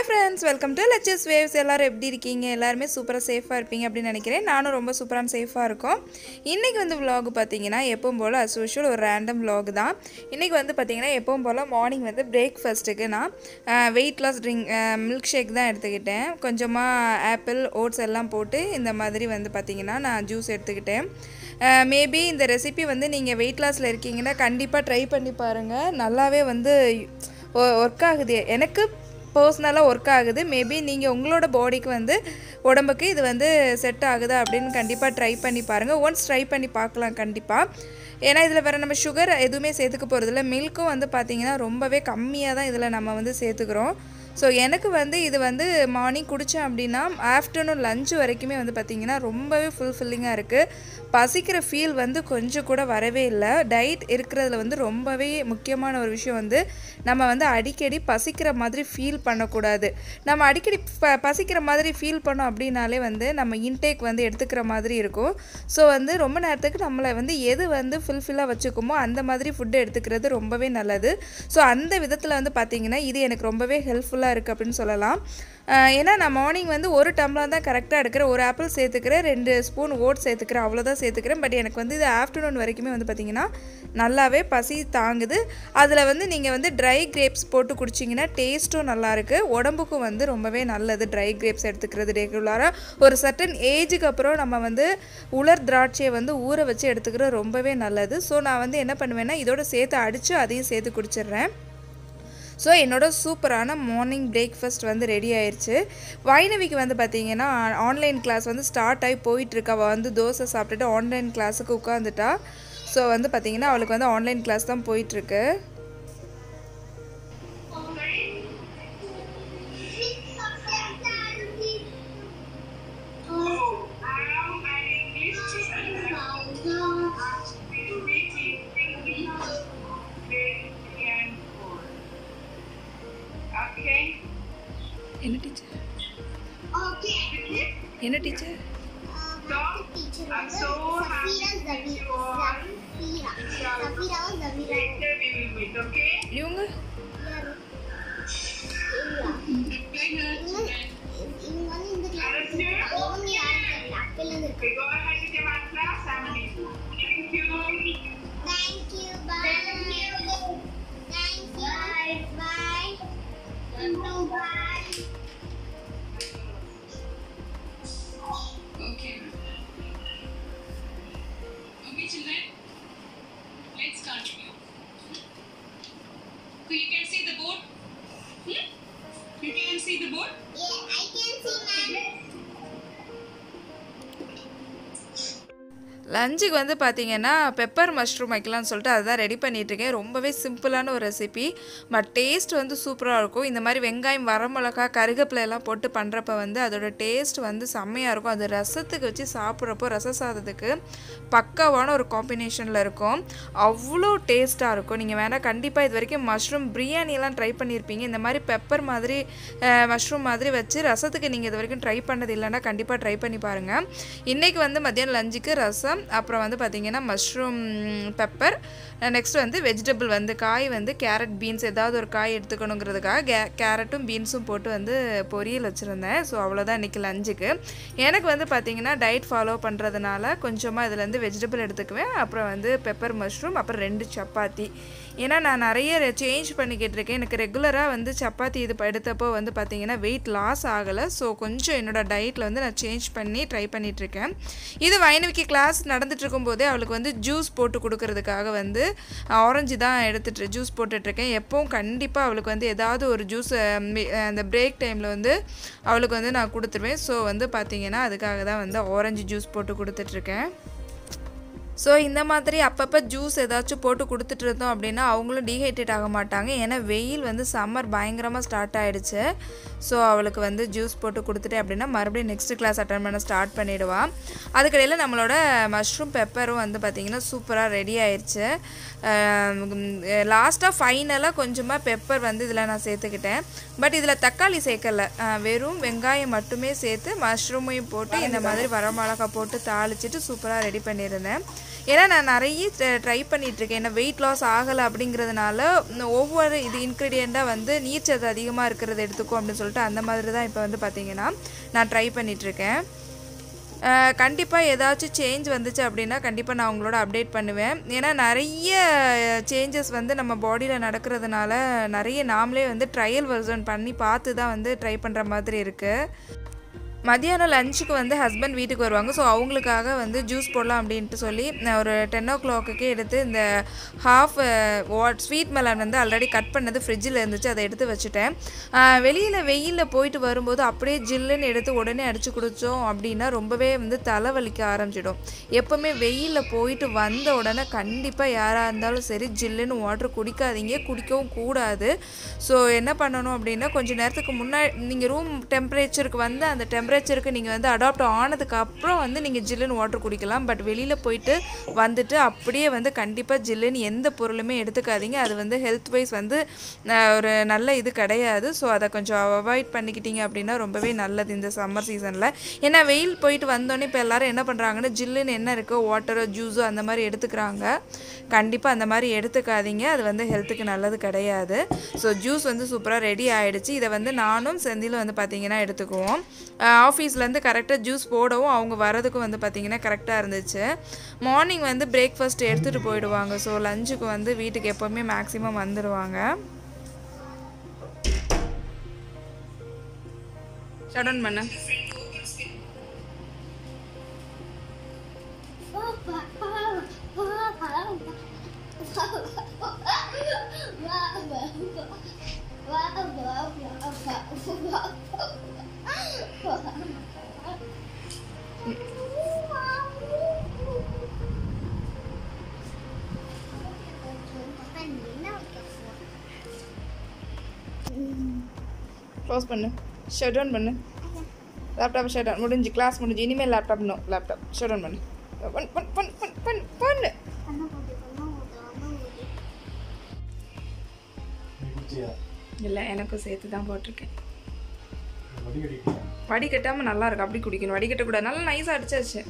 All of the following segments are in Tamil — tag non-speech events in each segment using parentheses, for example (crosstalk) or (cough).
ஹாய் ஃப்ரெண்ட்ஸ் வெல்கம் டு லெச்சஸ் வேவ்ஸ் எல்லோரும் எப்படி இருக்கீங்க? எல்லாருமே சூப்பராக சேஃபாக இருப்பீங்க அப்படின்னு நினைக்கிறேன். நானும் ரொம்ப சூப்பராக சேஃபாக இருக்கும். இன்றைக்கி வந்து விலாக் பார்த்தீங்கன்னா எப்பவும் போல் அஸ் யூஷுவல் ஒரு ரேண்டம் விலாக் தான். இன்றைக்கி வந்து பார்த்தீங்கன்னா எப்பவும் போல் மார்னிங் வந்து பிரேக்ஃபாஸ்ட்டுக்கு நான் weight loss drink milk shake தான் எடுத்துக்கிட்டேன். கொஞ்சமாக ஆப்பிள் ஓட்ஸ் எல்லாம் போட்டு இந்த மாதிரி வந்து பார்த்தீங்கன்னா நான் ஜூஸ் எடுத்துக்கிட்டேன். மேபி இந்த ரெசிபி வந்து நீங்கள் வெயிட் லாஸில் இருக்கீங்கன்னா கண்டிப்பாக ட்ரை பண்ணி பாருங்கள் நல்லாவே வந்து ஒர்க் ஆகுது. எனக்கு பர்சனலாக ஒர்க் ஆகுது. மேபி நீங்கள் உங்களோட பாடிக்கு வந்து உடம்புக்கு இது வந்து செட் ஆகுதா அப்படின்னு கண்டிப்பாக ட்ரை பண்ணி பாருங்கள் ஒன்ஸ் ட்ரை பண்ணி பார்க்கலாம் கண்டிப்பாக ஏன்னா இதில் வேறு நம்ம சுகர் எதுவுமே சேர்த்துக்க போகிறதில்ல மில்க்கும் வந்து பார்த்திங்கன்னா ரொம்பவே கம்மியாக தான் இதில் நம்ம வந்து சேர்த்துக்கிறோம். ஸோ எனக்கு வந்து இது வந்து மார்னிங் குடித்தேன் அப்படின்னா ஆஃப்டர்நூன் லஞ்ச் வரைக்குமே வந்து பார்த்திங்கன்னா ரொம்பவே ஃபுல்ஃபில்லிங்காக இருக்குது பசிக்கிற ஃபீல் வந்து கொஞ்சம் கூட வரவே இல்லை. டயட் இருக்கிறதுல வந்து ரொம்பவே முக்கியமான ஒரு விஷயம் வந்து நம்ம வந்து அடிக்கடி பசிக்கிற மாதிரி ஃபீல் பண்ணக்கூடாது. நம்ம அடிக்கடி ப பசிக்கிற மாதிரி ஃபீல் பண்ணோம் அப்படின்னாலே வந்து நம்ம இன்டேக் வந்து எடுத்துக்கிற மாதிரி இருக்கும். ஸோ வந்து ரொம்ப நேரத்துக்கு நம்மளை வந்து எது வந்து ஃபுல்ஃபில்லாக வச்சுக்குமோ அந்த மாதிரி ஃபுட்டு எடுத்துக்கிறது ரொம்பவே நல்லது. ஸோ அந்த விதத்தில் வந்து பார்த்திங்கன்னா இது எனக்கு ரொம்பவே ஹெல்ப்ஃபுல் ஹெல்ப்ஃபுல்லாக இருக்குது அப்படின்னு சொல்லலாம். ஏன்னா நான் மார்னிங் வந்து ஒரு டம்ளர் தான் கரெக்டாக எடுக்கிறேன் ஒரு ஆப்பிள் சேர்த்துக்கிறேன் ரெண்டு ஸ்பூன் ஓட் சேர்த்துக்கிறேன் அவ்வளோதான் சேர்த்துக்கிறேன். பட் எனக்கு வந்து இது ஆஃப்டர்நூன் வரைக்குமே வந்து பார்த்திங்கன்னா நல்லாவே பசி தாங்குது. அதில் வந்து நீங்கள் வந்து ட்ரை கிரேப்ஸ் போட்டு குடிச்சிங்கன்னா டேஸ்ட்டும் நல்லாயிருக்கு. உடம்புக்கும் வந்து ரொம்பவே நல்லது ட்ரை கிரேப்ஸ் எடுத்துக்கிறது ரெகுலராக ஒரு சர்டன் ஏஜுக்கு அப்புறம் நம்ம வந்து உலர் திராட்சையை வந்து ஊற வச்சு எடுத்துக்கிறது ரொம்பவே நல்லது. ஸோ நான் வந்து என்ன பண்ணுவேன்னா இதோட சேர்த்து அடித்து அதையும் சேர்த்து குடிச்சிடுறேன். ஸோ என்னோட சூப்பரான மார்னிங் பிரேக்ஃபாஸ்ட் வந்து ரெடி ஆயிடுச்சு வைணவிக்கு வந்து பார்த்தீங்கன்னா ஆன்லைன் கிளாஸ் வந்து ஸ்டார்ட் ஆகி போயிட்டுருக்கு. அவள் வந்து தோசை சாப்பிட்டுட்டு ஆன்லைன் கிளாஸுக்கு உட்காந்துட்டா ஸோ வந்து பார்த்தீங்கன்னா அவளுக்கு வந்து ஆன்லைன் கிளாஸ் தான் போயிட்டுருக்கு. என்ன டீச்சர் என்ன டீச்சர் I'm 冬瓜 லஞ்சுக்கு வந்து பார்த்திங்கன்னா பெப்பர் மஷ்ரூம் வைக்கலாம்னு சொல்லிட்டு அதுதான் ரெடி பண்ணிகிட்ருக்கேன் ரொம்பவே சிம்பிளான ஒரு ரெசிபி. பட் டேஸ்ட் வந்து சூப்பராக இருக்கும். இந்த மாதிரி வெங்காயம் வரமிளகா கருகப்பிலை எல்லாம் போட்டு பண்ணுறப்ப வந்து அதோட டேஸ்ட் வந்து செம்மையாக இருக்கும். அது ரசத்துக்கு வச்சு சாப்பிட்றப்போ ரச சாதத்துக்கு பக்காவான ஒரு காம்பினேஷனில் இருக்கும். அவ்வளோ டேஸ்ட்டாக இருக்கும். நீங்கள் வேணால் கண்டிப்பாக இது வரைக்கும் மஷ்ரூம் பிரியாணியெல்லாம் ட்ரை பண்ணியிருப்பீங்க இந்த மாதிரி பெப்பர் மாதிரி மஷ்ரூம் மாதிரி வச்சு ரசத்துக்கு நீங்கள் இது வரைக்கும் ட்ரை பண்ணது இல்லைன்னா கண்டிப்பாக ட்ரை பண்ணி பாருங்கள் இன்றைக்கி வந்து மதியானம் லஞ்சுக்கு ரசம் அப்புறம் வந்து பார்த்திங்கன்னா மஷ்ரூம் பெப்பர் நெக்ஸ்ட் வந்து வெஜிடபிள் வந்து காய் வந்து கேரட் பீன்ஸ் ஏதாவது ஒரு காய் எடுத்துக்கணுங்கிறதுக்காக கே கேரட்டும் பீன்ஸும் போட்டு வந்து பொரியல் வச்சுருந்தேன். ஸோ அவ்வளோதான் இன்றைக்கி லஞ்சுக்கு எனக்கு வந்து பார்த்திங்கன்னா டயட் ஃபாலோ பண்ணுறதுனால கொஞ்சமாக இதுலேருந்து வெஜிடபிள் எடுத்துக்குவேன். அப்புறம் வந்து பெப்பர் மஷ்ரூம் அப்புறம் ரெண்டு சப்பாத்தி. ஏன்னா நான் நிறைய சேஞ்ச் பண்ணிக்கிட்டு இருக்கேன். எனக்கு ரெகுலராக வந்து சப்பாத்தி இது எடுத்தப்போ வந்து பார்த்திங்கன்னா வெயிட் லாஸ் ஆகலை. ஸோ கொஞ்சம் என்னோட டயட்டில் வந்து நான் சேஞ்ச் பண்ணி ட்ரை பண்ணிகிட்ருக்கேன் இது வைணவிக்கு கிளாஸ் நடந்துகிட்ருக்கும் போதே அவளுக்கு வந்து ஜூஸ் போட்டு கொடுக்கறதுக்காக வந்து ஆரஞ்சு தான் எடுத்துட்டு ஜூஸ் போட்டுட்ருக்கேன். எப்போவும் கண்டிப்பாக அவளுக்கு வந்து ஏதாவது ஒரு ஜூஸ் அந்த பிரேக் டைமில் வந்து அவளுக்கு வந்து நான் கொடுத்துருவேன். ஸோ வந்து பார்த்திங்கன்னா அதுக்காக தான் வந்து ஆரஞ்சு ஜூஸ் போட்டு கொடுத்துட்ருக்கேன். ஸோ இந்த மாதிரி அப்பப்போ ஜூஸ் ஏதாச்சும் போட்டு கொடுத்துட்டு இருந்தோம் அப்படின்னா அவங்களும் டீஹைட்ரேட் ஆக மாட்டாங்க. ஏன்னா வெயில் வந்து சம்மர் பயங்கரமாக ஸ்டார்ட் ஆகிடுச்சு ஸோ அவளுக்கு வந்து ஜூஸ் போட்டு கொடுத்துட்டேன் அப்படின்னா மறுபடியும் நெக்ஸ்ட் கிளாஸ் அட்டன் பண்ண ஸ்டார்ட் பண்ணிவிடுவான் அதுக்கடையில் நம்மளோட மஷ்ரூம் பெப்பரும் வந்து பார்த்திங்கன்னா சூப்பராக ரெடி ஆயிடுச்சு லாஸ்ட்டாக ஃபைனலாக கொஞ்சமாக பெப்பர் வந்து இதில் நான் சேர்த்துக்கிட்டேன். பட் இதில் தக்காளி சேர்க்கல. வெறும் வெங்காயம் மட்டுமே சேர்த்து மஷ்ரூமையும் போட்டு இந்த மாதிரி வரமிளகா போட்டு தாளிச்சிட்டு சூப்பராக ரெடி பண்ணியிருந்தேன். ஏன்னா நான் நிறைய ட்ரை பண்ணிகிட்ருக்கேன் ஏன்னா வெயிட் லாஸ் ஆகலை அப்படிங்கிறதுனால ஒவ்வொரு இது இன்க்ரீடியண்ட்டாக வந்து நீர்ச்சத்து அதிகமாக இருக்கிறத எடுத்துக்கும் அப்படின்னு சொல்லிட்டு அந்த மாதிரி தான் இப்போ வந்து பார்த்திங்கன்னா நான் ட்ரை பண்ணிகிட்ருக்கேன் கண்டிப்பாக ஏதாச்சும் சேஞ்ச் வந்துச்சு அப்படின்னா கண்டிப்பாக நான் உங்களோட அப்டேட் பண்ணுவேன். ஏன்னா நிறைய சேஞ்சஸ் வந்து நம்ம பாடியில் நடக்கிறதுனால நிறைய நாமளே வந்து ட்ரையல் வெர்ஷன் பண்ணி பார்த்து தான் வந்து ட்ரை பண்ணுற மாதிரி இருக்குது மதியானம் லஞ்சுக்கு வந்து ஹஸ்பண்ட் வீட்டுக்கு வருவாங்க. ஸோ அவங்களுக்காக வந்து ஜூஸ் போடலாம் அப்படின்ட்டு சொல்லி நான் ஒரு டென் ஓ கிளாக்குக்கே எடுத்து இந்த ஹாஃப் வாட் ஸ்வீட் மெலன் வந்து ஆல்ரெடி கட் பண்ணது ஃப்ரிட்ஜில் இருந்துச்சு. அதை எடுத்து வச்சுட்டேன். வெளியில் வெயிலில் போயிட்டு வரும்போது அப்படியே ஜில்லுன்னு எடுத்து உடனே அடித்து குடித்தோம் அப்படின்னா ரொம்பவே வந்து தலைவலிக்க ஆரம்பிச்சிடும். எப்போவுமே வெயிலில் போயிட்டு வந்த உடனே கண்டிப்பாக யாராக இருந்தாலும் சரி ஜில்லுன்னு வாட்டர் குடிக்காதீங்க. குடிக்கவும் கூடாது. ஸோ என்ன பண்ணணும் அப்படின்னா கொஞ்சம் நேரத்துக்கு முன்னாடி நீங்கள் ரூம் டெம்பரேச்சருக்கு வந்து அந்த டெம்பரேச்சருக்கு நீங்கள் வந்து அடாப்ட் ஆனதுக்கு அப்புறம் வந்து நீங்கள் ஜில்லுன்னு வாட்டர் குடிக்கலாம். பட் வெளியில் போயிட்டு வந்துட்டு அப்படியே வந்து கண்டிப்பாக ஜில்லுன்னு எந்த பொருளுமே எடுத்துக்காதீங்க. அது வந்து ஹெல்த் வைஸ் வந்து ஒரு நல்ல இது கிடையாது. ஸோ அதை கொஞ்சம் அவாய்ட் பண்ணிக்கிட்டீங்க அப்படின்னா ரொம்பவே நல்லது இந்த சம்மர் சீசனில் ஏன்னா வெயில் போயிட்டு வந்தோடனே இப்போ எல்லாரும் என்ன பண்ணுறாங்கன்னா ஜில்லுன்னு என்ன இருக்கோ வாட்டரோ ஜூஸோ அந்த மாதிரி எடுத்துக்கிறாங்க. கண்டிப்பாக அந்த மாதிரி எடுத்துக்காதீங்க. அது வந்து ஹெல்த்துக்கு நல்லது கிடையாது. ஸோ ஜூஸ் வந்து சூப்பராக ரெடி ஆகிடுச்சு இதை வந்து நானும் செந்திலும் வந்து பார்த்திங்கன்னா எடுத்துக்குவோம். ஆஃபீஸ்லேருந்து கரெக்டாக ஜூஸ் போடவும் அவங்க வரதுக்கும் வந்து பார்த்திங்கன்னா கரெக்டாக இருந்துச்சு. மார்னிங் வந்து பிரேக்ஃபாஸ்ட் எடுத்துகிட்டு போயிடுவாங்க. ஸோ லஞ்சுக்கு வந்து வீட்டுக்கு எப்போவுமே மேக்ஸிமம் வந்துடுவாங்க ஷடன் பண்ண. க்ளோஸ் பண்ணு. ஷட் டவுன் பண்ணு. லேப்டாப் ஷட் டவுன் முடிஞ்சு. கிளாஸ் முடிஞ்சு. இனிமேல் laptop no laptop shut down பண்ணு. பண்ணு பண்ணு பண்ணு பண்ணு பண்ணு பண்ணு இல்லை எனக்கும் சேர்த்து தான் போட்டிருக்கேன். வடிகட்டிட்டியா வடிகட்டாமல் நல்லா இருக்கு. அப்படி குடிக்கணும். வடிகட்டக்கூடாது நல்லா நைஸாக அடிச்சாச்சு.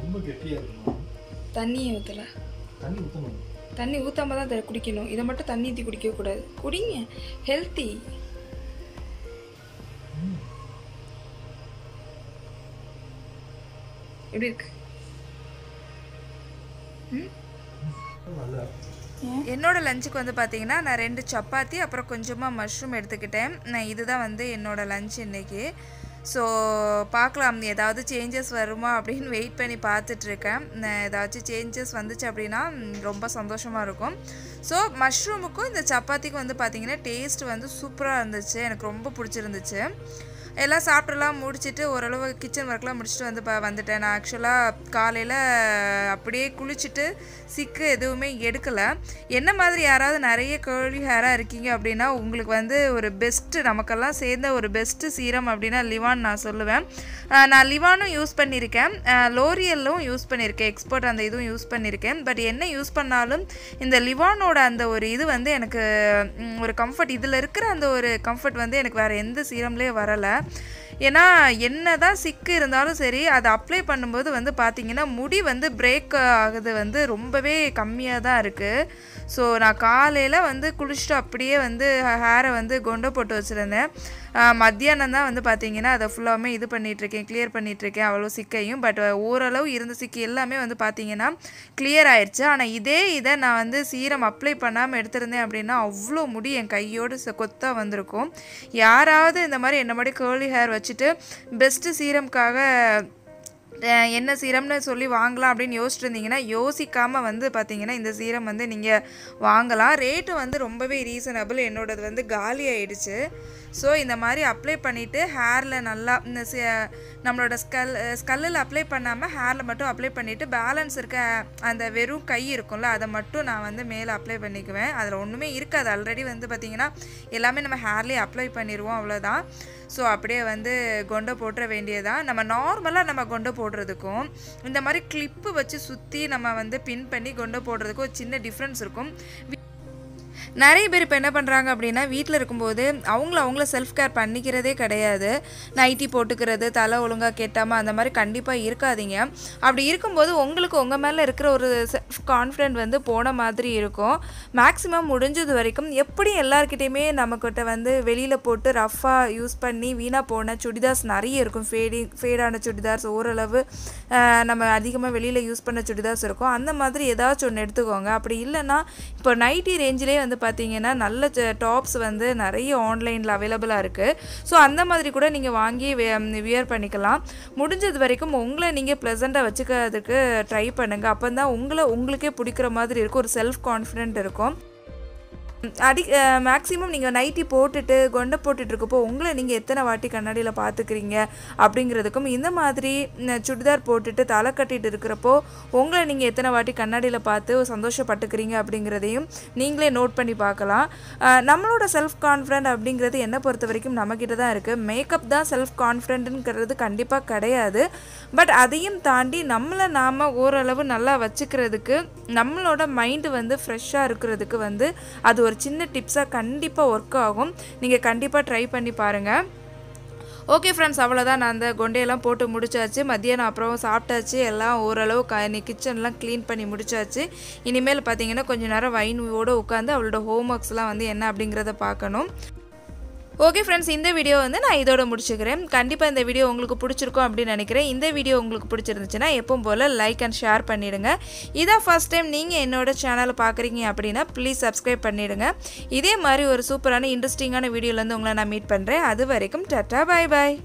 ரொம்ப கெட்டியா இருக்குமா? தண்ணியை ஊற்றல தண்ணி ஊற்றணும் தண்ணி ஊற்றாம தான் இதை குடிக்கணும். இதை மட்டும் தண்ணி ஊற்றி குடிக்கக்கூடாது குடிங்க. ஹெல்த்தி எப்படி இருக்கு? என்னோட லஞ்சுக்கு வந்து பார்த்தீங்கன்னா நான் ரெண்டு சப்பாத்தி அப்புறம் கொஞ்சமாக மஷ்ரூம் எடுத்துக்கிட்டேன். நான் இதுதான் வந்து என்னோட லஞ்ச் இன்னைக்கு. ஸோ பார்க்கலாம். ஏதாவது சேஞ்சஸ் வருமா அப்படின்னு (laughs) வெயிட் பண்ணி பார்த்துட்ருக்கேன். ஏதாச்சும் சேஞ்சஸ் வந்துச்சு அப்படின்னா ரொம்ப சந்தோஷமாக இருக்கும். ஸோ மஷ்ரூமுக்கும் இந்த சப்பாத்திக்கும் வந்து பார்த்திங்கன்னா டேஸ்ட் வந்து சூப்பராக இருந்துச்சு. எனக்கு ரொம்ப பிடிச்சிருந்துச்சு. எல்லாம் சாப்பிட்டுலாம் முடிச்சிட்டு ஓரளவு கிச்சன் ஒர்க்லாம் முடிச்சுட்டு வந்து ப வந்துட்டேன். நான் ஆக்சுவலாக காலையில் அப்படியே குளிச்சுட்டு சிக்கு எதுவுமே எடுக்கலை. என்ன மாதிரி யாராவது நிறைய கேர்லி ஹேராக இருக்கீங்க அப்படின்னா உங்களுக்கு வந்து ஒரு பெஸ்ட்டு நமக்கெல்லாம் சேர்ந்த ஒரு பெஸ்ட்டு சீரம் அப்படின்னா லிவான் நான் சொல்லுவேன். நான் லிவானும் யூஸ் பண்ணியிருக்கேன். லோரியலும் யூஸ் பண்ணியிருக்கேன். எக்ஸ்பர்ட் அந்த இதுவும் யூஸ் பண்ணியிருக்கேன். பட் என்ன யூஸ் பண்ணாலும் இந்த லிவானோட அந்த ஒரு இது வந்து எனக்கு ஒரு கம்ஃபர்ட் இதில் இருக்கிற அந்த ஒரு கம்ஃபர்ட் வந்து எனக்கு வேறு எந்த சீரம்லேயே வரலை. ஏன்னா என்ன தான் சிக்கு இருந்தாலும் சரி அதை அப்ளை பண்ணும்போது வந்து பார்த்திங்கன்னா முடி வந்து பிரேக் ஆகுது வந்து ரொம்பவே கம்மியாக தான் இருக்குது ஸோ நான் காலையில் வந்து குளிச்சுட்டு அப்படியே வந்து ஹேரை வந்து கொண்டை போட்டு வச்சுருந்தேன். மத்தியானம் தான் வந்து பார்த்தீங்கன்னா அதை ஃபுல்லாகவுமே இது பண்ணிகிட்ருக்கேன் கிளியர் பண்ணிகிட்ருக்கேன் அவ்வளோ சிக்கையும் பட் ஓரளவு இருந்த சிக்கி எல்லாமே வந்து பார்த்தீங்கன்னா கிளியர் ஆயிடுச்சு ஆனால் இதே இதை நான் வந்து சீரம் அப்ளை பண்ணாமல் எடுத்திருந்தேன் அப்படின்னா அவ்வளோ முடி என் கையோடு கொத்தாக வந்திருக்கும். யாராவது இந்த மாதிரி என்ன மாதிரி கேர்லி ஹேர் வச்சுட்டு பெஸ்ட்டு சீரம்காக என்ன சீரம்னு சொல்லி வாங்கலாம் அப்படின்னு யோசிச்சுட்டு இருந்தீங்கன்னா யோசிக்காமல் வந்து பார்த்தீங்கன்னா இந்த சீரம் வந்து நீங்கள் வாங்கலாம். ரேட்டு வந்து ரொம்பவே ரீசனபிள் என்னோடது வந்து காலி ஆயிடுச்சு. ஸோ இந்த மாதிரி அப்ளை பண்ணிவிட்டு ஹேரில் நல்லா இந்த நம்மளோட ஸ்கல் ஸ்கல்லில் அப்ளை பண்ணாமல் ஹேரில் மட்டும் அப்ளை பண்ணிவிட்டு பேலன்ஸ் இருக்க அந்த வெறும் கை இருக்கும்ல அதை மட்டும் நான் வந்து மேலே அப்ளை பண்ணிக்குவேன். அதில் ஒன்றுமே இருக்காது. ஆல்ரெடி வந்து பார்த்திங்கன்னா எல்லாமே நம்ம ஹேர்லேயே அப்ளை பண்ணிடுவோம் அவ்வளோதான் ஸோ அப்படியே வந்து கொண்டை போட்டுற வேண்டியதான் நம்ம நார்மலாக நம்ம கொண்டை போடுறதுக்கும் இந்த மாதிரி கிளிப்பு வச்சு சுற்றி நம்ம வந்து பின் பண்ணி கொண்டை போடுறதுக்கும் ஒரு சின்ன டிஃப்ரென்ஸ் இருக்கும். நிறைய பேர் இப்போ என்ன பண்ணுறாங்க அப்படின்னா வீட்டில் இருக்கும்போது அவங்கள அவங்கள செல்ஃப் கேர் பண்ணிக்கிறதே கிடையாது. நைட்டி போட்டுக்கிறது தலை ஒழுங்காக கெட்டாமல் அந்த மாதிரி கண்டிப்பாக இருக்காதீங்க. அப்படி இருக்கும்போது உங்களுக்கு உங்கள் மேலே இருக்கிற ஒரு செல்ஃப் கான்ஃபிடென்ட் வந்து போன மாதிரி இருக்கும். மேக்ஸிமம் முடிஞ்சது வரைக்கும் எப்படி எல்லாருக்கிட்டேயுமே நம்மக்கிட்ட வந்து வெளியில் போட்டு ரஃப்பாக யூஸ் பண்ணி வீணாக போன சுடிதார்ஸ் நிறைய இருக்கும். ஃபேடி ஃபேடான சுடிதார்ஸ் ஓரளவு நம்ம அதிகமாக வெளியில் யூஸ் பண்ண சுடிதார்ஸ் இருக்கும். அந்த மாதிரி ஏதாச்சும் ஒன்று எடுத்துக்கோங்க. அப்படி இல்லைன்னா இப்போ நைட்டி ரேஞ்சிலே வந்து பார்த்தீங்கன்னா நல்ல டாப்ஸ் வந்து நிறைய ஆன்லைனில் அவைலபிளாக இருக்குது ஸோ அந்த மாதிரி கூட நீங்கள் வாங்கி வியர் பண்ணிக்கலாம். முடிஞ்சது வரைக்கும் உங்களை நீங்கள் ப்ளசண்ட்டாக வச்சுக்கிறதுக்கு ட்ரை பண்ணுங்கள் அப்போ தான் உங்களை உங்களுக்கே பிடிக்கிற மாதிரி இருக்கும். ஒரு செல்ஃப் கான்ஃபிடென்ட் இருக்கும். அடி மேக்ஸிமம் நீங்கள் நைட்டி போட்டுட்டு கொண்டை போட்டுட்டு இருக்கப்போ உங்களை நீங்கள் எத்தனை வாட்டி கண்ணாடியில் பார்த்துக்கிறீங்க அப்படிங்கிறதுக்கும் இந்த மாதிரி சுடிதார் போட்டுட்டு தலை கட்டிட்டு இருக்கிறப்போ உங்களை நீங்கள் எத்தனை வாட்டி கண்ணாடியில் பார்த்து சந்தோஷப்பட்டுக்கிறீங்க அப்படிங்கிறதையும் நீங்களே நோட் பண்ணி பார்க்கலாம். நம்மளோட செல்ஃப் கான்ஃபிடென்ட் அப்படிங்கிறது என்னை பொறுத்த வரைக்கும் நம்மக்கிட்ட தான் இருக்குது மேக்கப் தான் செல்ஃப் கான்ஃபிடென்ட்டுங்கிறது கண்டிப்பாக கிடையாது. பட் அதையும் தாண்டி நம்மளை நாம் ஓரளவு நல்லா வச்சுக்கிறதுக்கு நம்மளோட மைண்டு வந்து ஃப்ரெஷ்ஷாக இருக்கிறதுக்கு வந்து அது ஒரு சின்ன டிப்ஸாக கண்டிப்பாக ஒர்க் ஆகும். நீங்கள் கண்டிப்பாக ட்ரை பண்ணி பாருங்கள் ஓகே ஃப்ரெண்ட்ஸ் அவ்வளோதான் நான் அந்த கொண்டையெல்லாம் போட்டு முடிச்சாச்சு. மத்தியானம் அப்புறம் சாப்பிட்டாச்சு. எல்லாம் ஓரளவு க கிச்சன்லாம் க்ளீன் பண்ணி முடிச்சாச்சு. இனிமேல் பார்த்தீங்கன்னா கொஞ்ச நேரம் வைனோடு உட்காந்து அவளோட ஹோம் ஒர்க்ஸ்லாம் வந்து என்ன அப்படிங்கிறத பார்க்கணும். ஓகே ஃப்ரெண்ட்ஸ் இந்த வீடியோ வந்து நான் இதோட முடிச்சுக்கிறேன். கண்டிப்பாக இந்த வீடியோ உங்களுக்கு பிடிச்சிருக்கும் அப்படின்னு நினைக்கிறேன். இந்த வீடியோ உங்களுக்கு பிடிச்சிருந்துச்சுன்னா எப்பவும் போல் லைக் அண்ட் ஷேர் பண்ணிவிடுங்க இதான் ஃபர்ஸ்ட் டைம் நீங்கள் என்னோட சேனலை பார்க்குறீங்க அப்படின்னா ப்ளீஸ் சப்ஸ்கிரைப் பண்ணிவிடுங்க இதே மாதிரி ஒரு சூப்பரான இன்ட்ரெஸ்டிங்கான வீடியோலேருந்து உங்களை நான் மீட் பண்ணுறேன் அது வரைக்கும் டட்டா பாய் பாய்